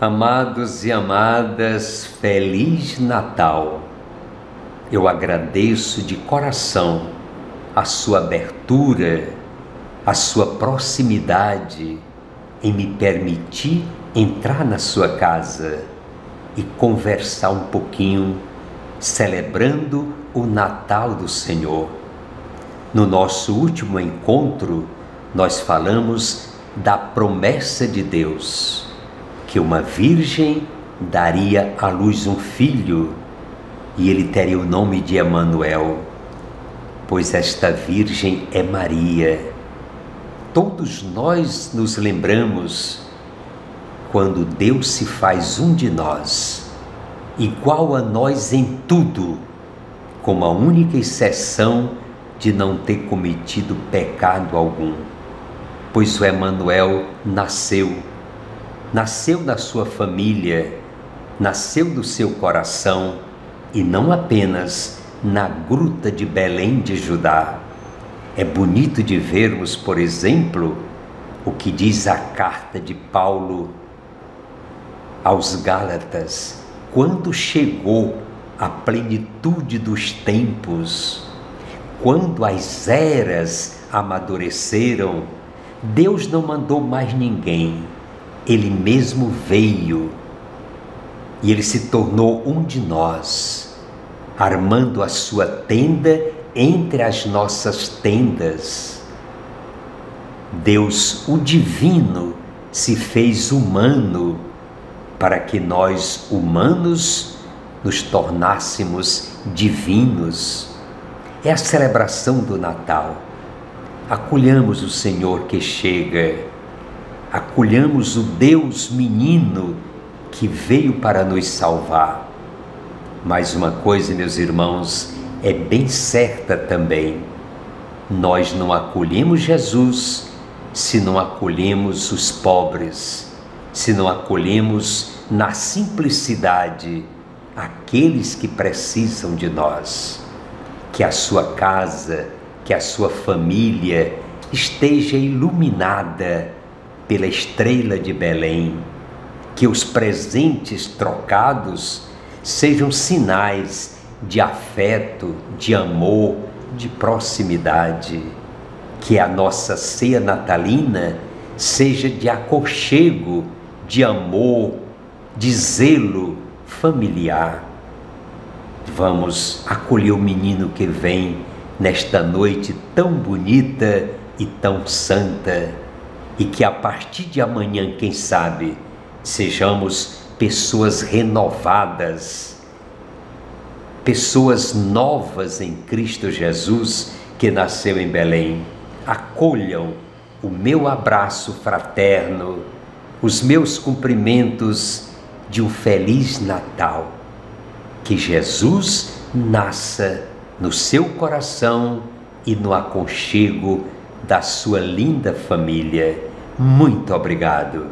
Amados e amadas, Feliz Natal! Eu agradeço de coração a sua abertura, a sua proximidade em me permitir entrar na sua casa e conversar um pouquinho, celebrando o Natal do Senhor. No nosso último encontro, nós falamos da promessa de Deus que uma virgem daria à luz um filho e ele teria o nome de Emanuel, pois esta virgem é Maria. Todos nós nos lembramos quando Deus se faz um de nós, igual a nós em tudo, com a única exceção de não ter cometido pecado algum, pois o Emanuel nasceu nasceu na sua família, nasceu do seu coração e não apenas na gruta de Belém de Judá. É bonito de vermos, por exemplo, o que diz a carta de Paulo aos Gálatas, quando chegou a plenitude dos tempos, quando as eras amadureceram, Deus não mandou mais ninguém ele mesmo veio e ele se tornou um de nós, armando a sua tenda entre as nossas tendas. Deus, o divino, se fez humano para que nós, humanos, nos tornássemos divinos. É a celebração do Natal. Acolhamos o Senhor que chega acolhamos o Deus menino que veio para nos salvar. Mas uma coisa, meus irmãos, é bem certa também. Nós não acolhemos Jesus se não acolhemos os pobres, se não acolhemos na simplicidade aqueles que precisam de nós. Que a sua casa, que a sua família esteja iluminada pela estrela de Belém, que os presentes trocados sejam sinais de afeto, de amor, de proximidade, que a nossa ceia natalina seja de aconchego, de amor, de zelo familiar. Vamos acolher o menino que vem nesta noite tão bonita e tão santa e que a partir de amanhã, quem sabe, sejamos pessoas renovadas, pessoas novas em Cristo Jesus que nasceu em Belém. Acolham o meu abraço fraterno, os meus cumprimentos de um feliz Natal. Que Jesus nasça no seu coração e no aconchego da sua linda família muito obrigado.